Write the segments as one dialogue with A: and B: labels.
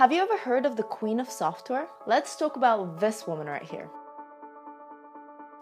A: Have you ever heard of the Queen of Software? Let's talk about this woman right here.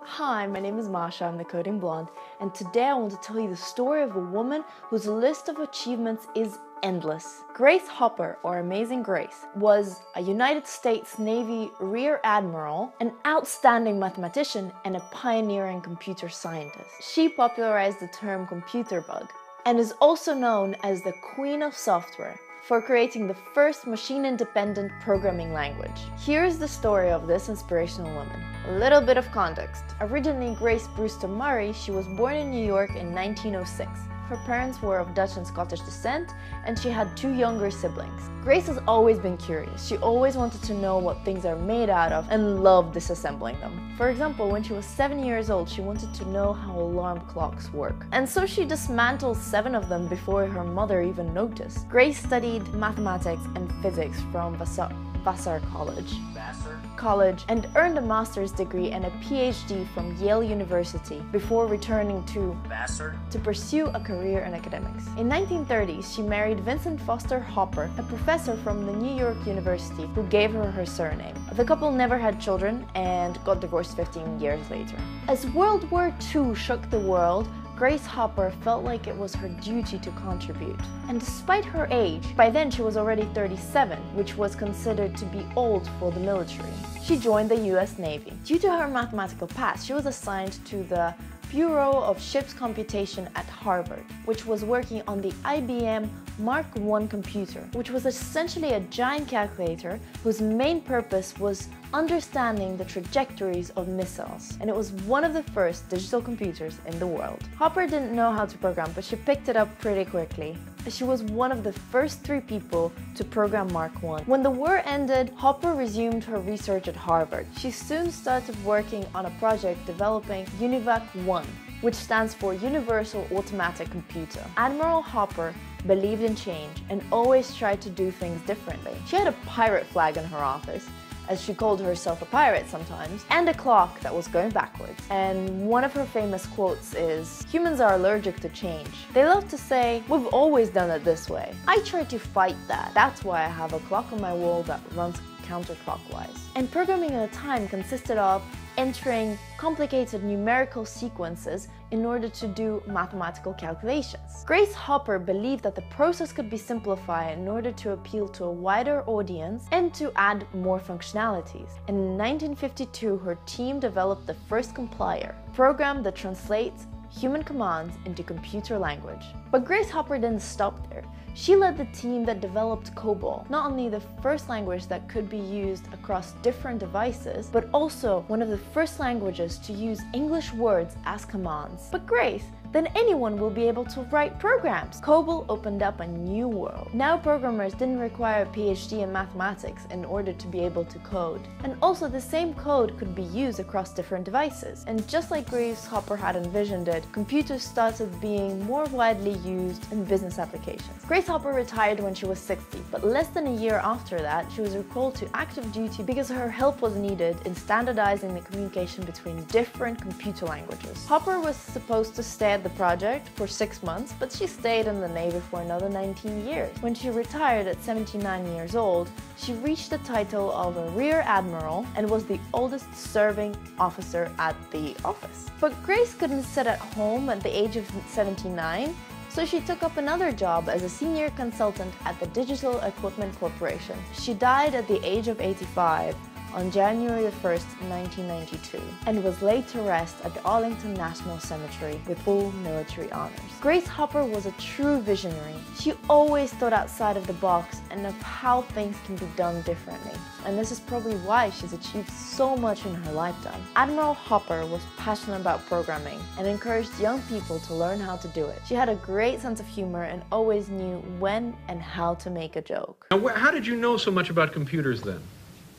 A: Hi, my name is Masha, I'm the Coding Blonde, and today I want to tell you the story of a woman whose list of achievements is endless. Grace Hopper, or Amazing Grace, was a United States Navy Rear Admiral, an outstanding mathematician, and a pioneering computer scientist. She popularized the term computer bug and is also known as the Queen of Software for creating the first machine-independent programming language. Here's the story of this inspirational woman. A little bit of context. Originally Grace Brewster Murray, she was born in New York in 1906. Her parents were of Dutch and Scottish descent, and she had two younger siblings. Grace has always been curious. She always wanted to know what things are made out of and loved disassembling them. For example, when she was seven years old, she wanted to know how alarm clocks work. And so she dismantled seven of them before her mother even noticed. Grace studied mathematics and physics from Vassar, Vassar College.
B: Vassar?
A: College and earned a master's degree and a PhD from Yale University before returning to
B: Vassar?
A: to pursue a career in academics. In 1930, she married Vincent Foster Hopper, a professor from the New York University who gave her her surname. The couple never had children and got divorced 15 years later. As World War II shook the world, Grace Hopper felt like it was her duty to contribute. And despite her age, by then she was already 37, which was considered to be old for the military. She joined the US Navy. Due to her mathematical past, she was assigned to the Bureau of Ships Computation at Harvard, which was working on the IBM Mark I computer, which was essentially a giant calculator whose main purpose was understanding the trajectories of missiles. And it was one of the first digital computers in the world. Hopper didn't know how to program, but she picked it up pretty quickly. She was one of the first three people to program Mark I. When the war ended, Hopper resumed her research at Harvard. She soon started working on a project developing UNIVAC 1, which stands for Universal Automatic Computer. Admiral Hopper believed in change and always tried to do things differently. She had a pirate flag in her office as she called herself a pirate sometimes, and a clock that was going backwards. And one of her famous quotes is, humans are allergic to change. They love to say, we've always done it this way. I try to fight that. That's why I have a clock on my wall that runs counterclockwise. And programming at the time consisted of entering complicated numerical sequences in order to do mathematical calculations. Grace Hopper believed that the process could be simplified in order to appeal to a wider audience and to add more functionalities. And in 1952, her team developed the first compiler, a program that translates human commands into computer language. But Grace Hopper didn't stop there. She led the team that developed COBOL, not only the first language that could be used across different devices, but also one of the first languages to use English words as commands. But Grace then anyone will be able to write programs. COBOL opened up a new world. Now programmers didn't require a PhD in mathematics in order to be able to code. And also the same code could be used across different devices. And just like Grace Hopper had envisioned it, computers started being more widely used in business applications. Grace Hopper retired when she was 60, but less than a year after that, she was recalled to active duty because her help was needed in standardizing the communication between different computer languages. Hopper was supposed to stay the project for six months, but she stayed in the Navy for another 19 years. When she retired at 79 years old, she reached the title of a Rear Admiral and was the oldest serving officer at the office. But Grace couldn't sit at home at the age of 79, so she took up another job as a senior consultant at the Digital Equipment Corporation. She died at the age of 85 on January 1st, 1992, and was laid to rest at the Arlington National Cemetery with full military honors. Grace Hopper was a true visionary. She always thought outside of the box and of how things can be done differently. And this is probably why she's achieved so much in her lifetime. Admiral Hopper was passionate about programming and encouraged young people to learn how to do it. She had a great sense of humor and always knew when and how to make a joke.
C: Now, how did you know so much about computers then?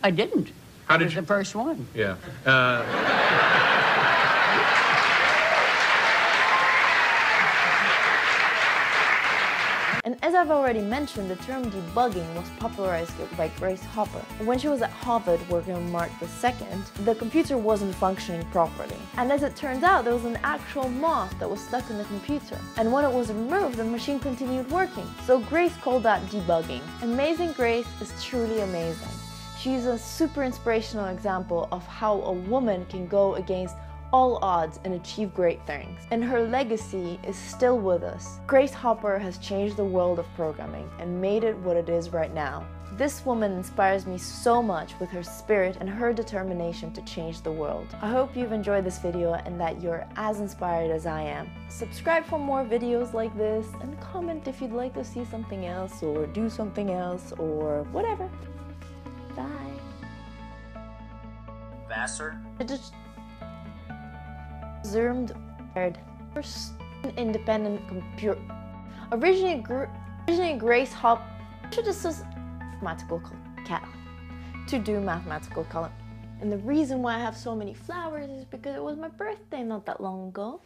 D: I didn't.
C: How did
D: was
C: you-
D: the first one.
C: Yeah. Uh,
A: And As I've already mentioned, the term debugging was popularized by Grace Hopper. When she was at Harvard working on Mark II, the computer wasn't functioning properly. And as it turns out, there was an actual moth that was stuck in the computer. And when it was removed, the machine continued working. So Grace called that debugging. Amazing Grace is truly amazing. She's a super inspirational example of how a woman can go against all odds and achieve great things. And her legacy is still with us. Grace Hopper has changed the world of programming and made it what it is right now. This woman inspires me so much with her spirit and her determination to change the world. I hope you've enjoyed this video and that you're as inspired as I am. Subscribe for more videos like this and comment if you'd like to see something else or do something else or whatever. Bye.
B: Vassar?
A: zoomed first independent computer. Originally, originally Grace Hop just mathematical cat to do mathematical color. And the reason why I have so many flowers is because it was my birthday not that long ago.